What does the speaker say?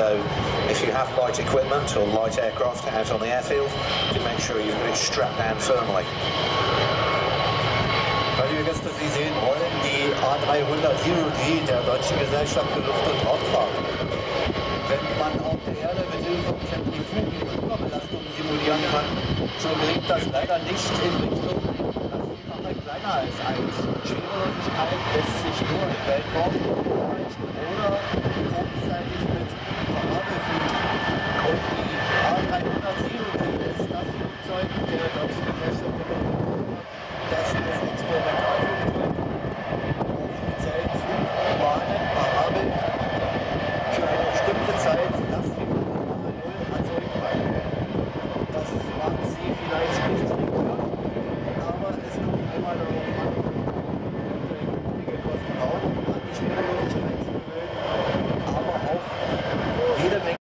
So if you have light equipment or light aircraft out on the airfield, do make sure you've got it strapped down firmly. Liebe Gäste, Sie sehen Rollen die A300 Zero G der Deutschen Gesellschaft für Luft- und Raumfahrt. Wenn man auf der Erde mit Hilfe von Zentrifugen und Überbelastungen simulieren kann, so gelingt das leider nicht in Richtung das Vielfache kleiner als 1. Schwerelosigkeit lässt sich nur im Weltraum nice